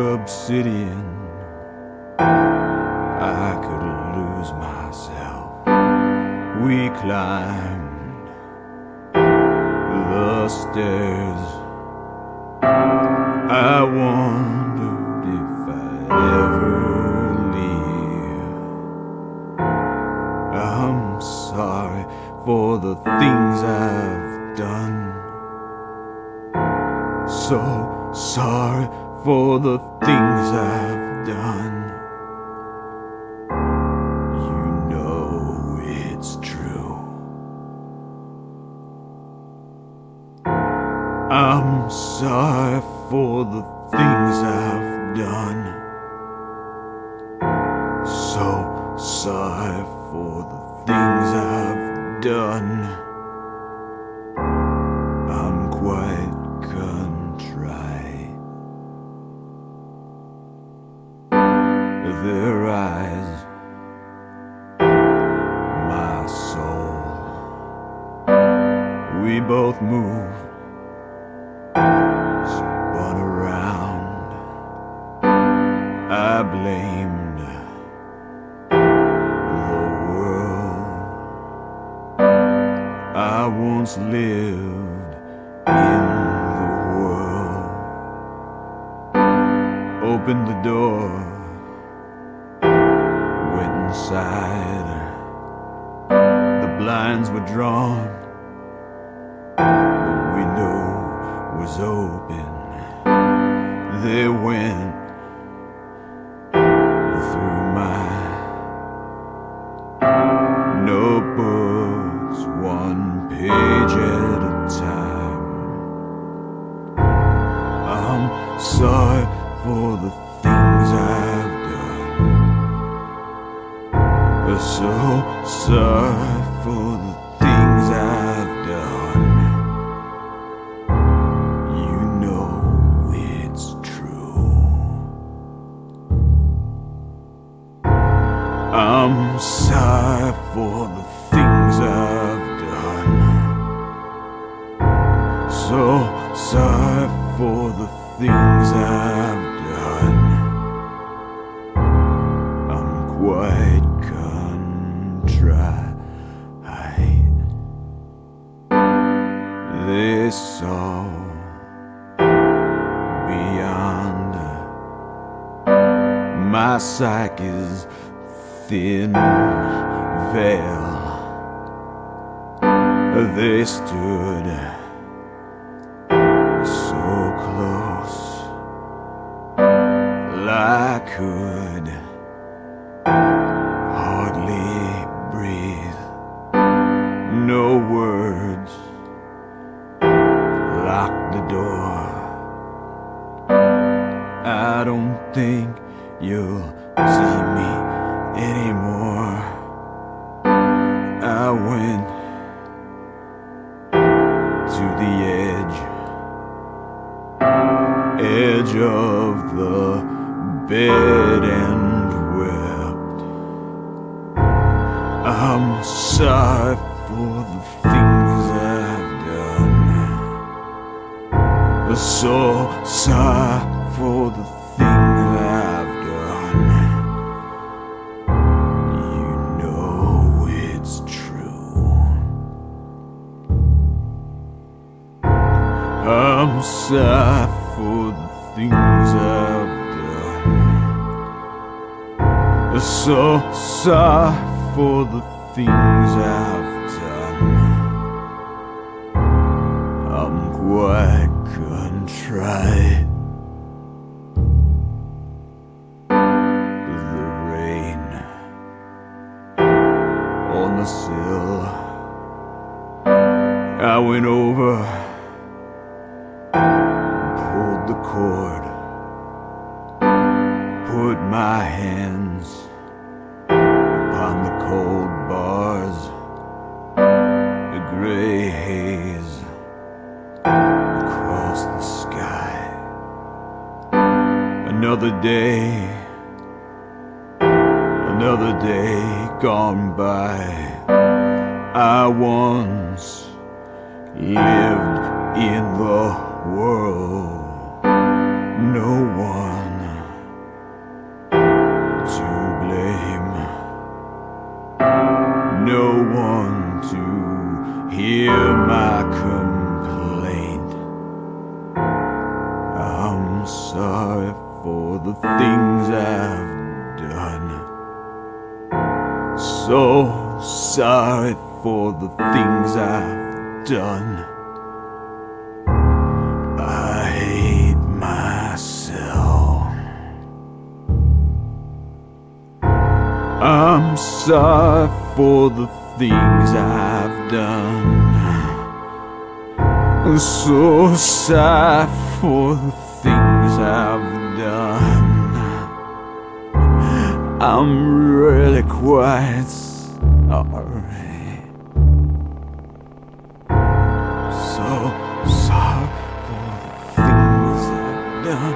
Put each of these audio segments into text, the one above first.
obsidian. I could lose myself. We climbed the stairs. I wondered if I'd ever leave. I'm sorry for the things I've done. So sorry for the things I've done. You know it's true. I'm sorry for the things I've done. So sorry for the things I've done. Their eyes, my soul. We both move, spun around. I blamed the world. I once lived in the world. Opened the door, inside. The blinds were drawn. The window was open. They went through my notebooks, one page at a time. I'm sorry for the things I've So sorry for the things I've done. You know it's true. I'm sorry for the things I've done. So sorry for the things I've They saw beyond my psyche's thin veil. They stood so close, I could hardly breathe. No words door. I don't think you'll see me anymore. I went to the edge, edge of the bed and wept. I'm sorry for the things I've done. So sorry for the things I've done. You know it's true. I'm sorry for the things I've done. So sorry for the things I've done. I'm quite I went over, pulled the cord, put my hands upon the cold bars, the gray haze across the sky. Another day another day gone by. I once lived in the world, no one to blame, no one to hear my complaint. I'm sorry for the things I've done. So sorry for the things I've done. I hate myself. I'm sorry for the things I've done. I'm so sorry for the things I've done. I'm really quite sorry. freedom.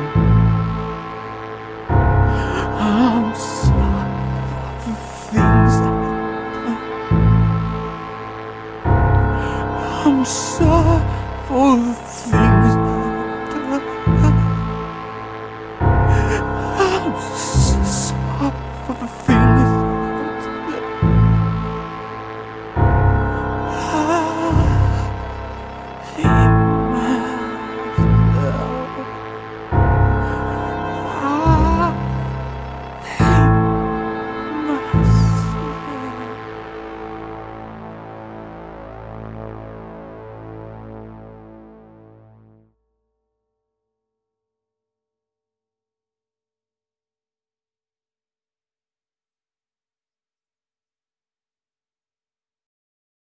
I'm sorry for things I've done. I'm sorry for the things I've done. I'm sorry for the things. I've done. I